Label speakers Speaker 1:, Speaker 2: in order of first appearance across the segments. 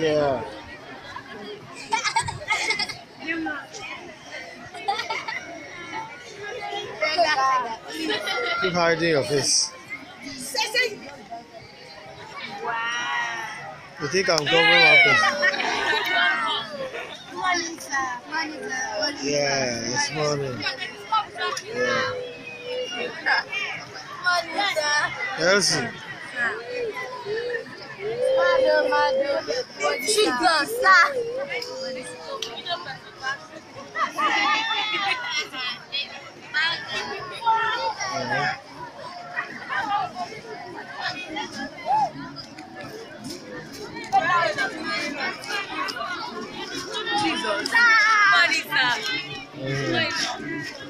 Speaker 1: Yeah. Keep hiding your face. You think I'm going up Yeah, it's morning. Yeah.
Speaker 2: Jesus. Marisa.
Speaker 1: mm.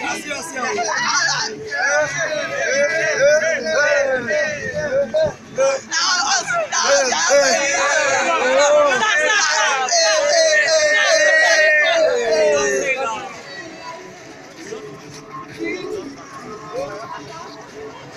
Speaker 2: Gracias, gracias.